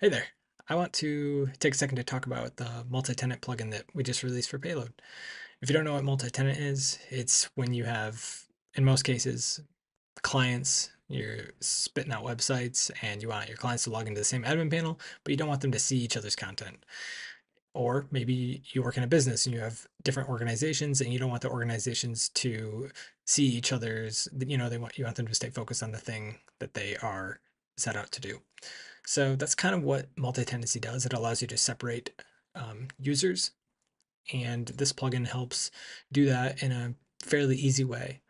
Hey there. I want to take a second to talk about the multi-tenant plugin that we just released for Payload. If you don't know what multi-tenant is, it's when you have, in most cases, clients, you're spitting out websites and you want your clients to log into the same admin panel, but you don't want them to see each other's content. Or maybe you work in a business and you have different organizations and you don't want the organizations to see each other's, you know, they want you want them to stay focused on the thing that they are set out to do. So that's kind of what multi-tenancy does. It allows you to separate um, users, and this plugin helps do that in a fairly easy way.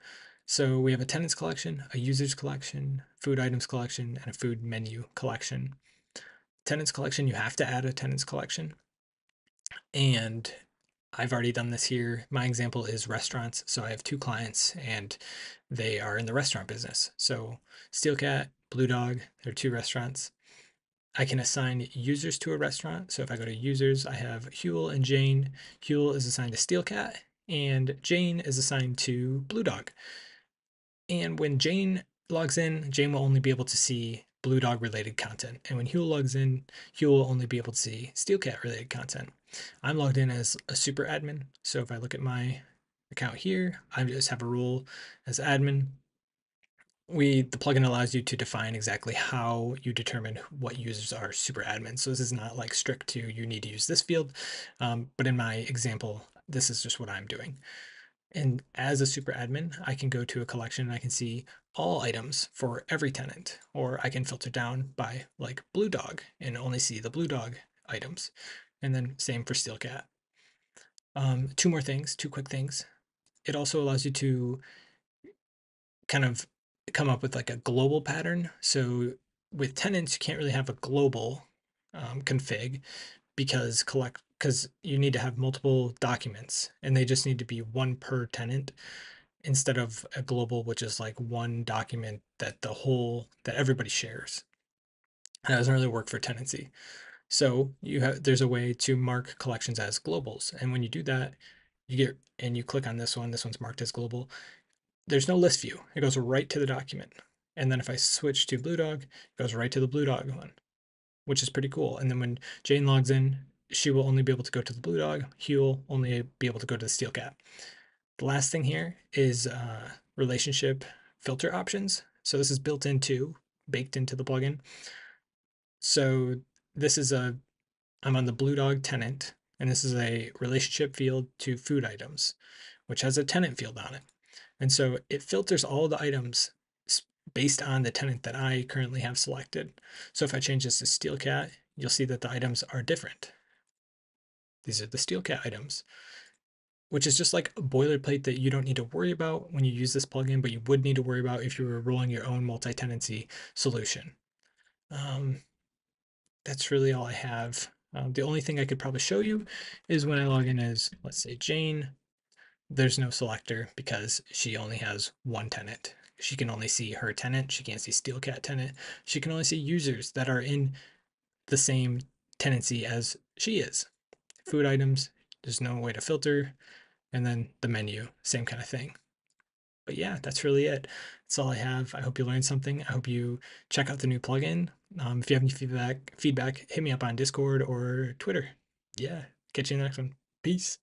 So we have a tenants collection, a users collection, food items collection, and a food menu collection. Tenants collection, you have to add a tenants collection. And I've already done this here. My example is restaurants. So I have two clients and they are in the restaurant business. So Steelcat, Blue Dog, they're two restaurants. I can assign users to a restaurant. So if I go to users, I have Huel and Jane. Huel is assigned to Steelcat, and Jane is assigned to Blue Dog. And when Jane logs in, Jane will only be able to see Blue Dog related content. And when Huel logs in, Huel will only be able to see Steelcat related content. I'm logged in as a super admin. So if I look at my account here, I just have a role as admin we the plugin allows you to define exactly how you determine what users are super admins. So this is not like strict to you need to use this field, um, but in my example, this is just what I'm doing. And as a super admin, I can go to a collection and I can see all items for every tenant, or I can filter down by like Blue Dog and only see the Blue Dog items. And then same for Steelcat. Um, two more things, two quick things. It also allows you to kind of come up with like a global pattern. So with tenants, you can't really have a global um, config because collect because you need to have multiple documents and they just need to be one per tenant instead of a global which is like one document that the whole that everybody shares that doesn't really work for tenancy so you have there's a way to mark collections as globals and when you do that you get and you click on this one this one's marked as global there's no list view. It goes right to the document. And then if I switch to Blue Dog, it goes right to the Blue Dog one, which is pretty cool. And then when Jane logs in, she will only be able to go to the Blue Dog. He will only be able to go to the Steelcat. The last thing here is uh, relationship filter options. So this is built into, baked into the plugin. So this is a, I'm on the Blue Dog tenant, and this is a relationship field to food items, which has a tenant field on it. And so it filters all the items based on the tenant that I currently have selected. So if I change this to Steelcat, you'll see that the items are different. These are the Steelcat items, which is just like a boilerplate that you don't need to worry about when you use this plugin, but you would need to worry about if you were rolling your own multi-tenancy solution. Um, that's really all I have. Um, the only thing I could probably show you is when I log in as, let's say, Jane, there's no selector because she only has one tenant. She can only see her tenant. She can't see Steelcat tenant. She can only see users that are in the same tenancy as she is. Food items, there's no way to filter. And then the menu, same kind of thing. But yeah, that's really it. That's all I have. I hope you learned something. I hope you check out the new plugin. Um, if you have any feedback, feedback, hit me up on Discord or Twitter. Yeah, catch you in the next one. Peace.